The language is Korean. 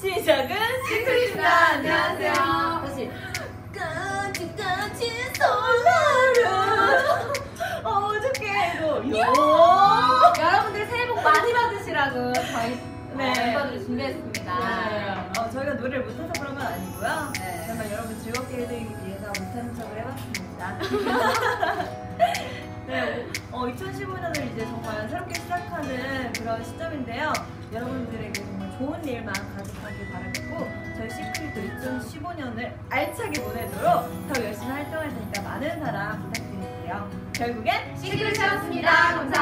시작은 시크릿입니다. 안녕하세요. 다시. 까치까치 솔라루. 어, 어떡해, 이거. 요. 여러분들 새해 복 많이 받으시라고 저희 네. 멤버들 준비했습니다. 네. 어, 저희가 노래를 못해서 그런 건 아니고요. 네. 정말 여러분 즐겁게 해드리기 위해서 못하는 척을 해봤습니다. 네, 어, 2015년을 이제 정말 새롭게 시작하는 그런 시점인데요. 정말 일만 가득하길 바라겠고, 저희 시크릿도 2015년을 알차게 보내도록 더 열심히 활동할 테니까 많은 사랑 부탁드릴게요. 결국엔 시크릿이었습니다. 감사합니다.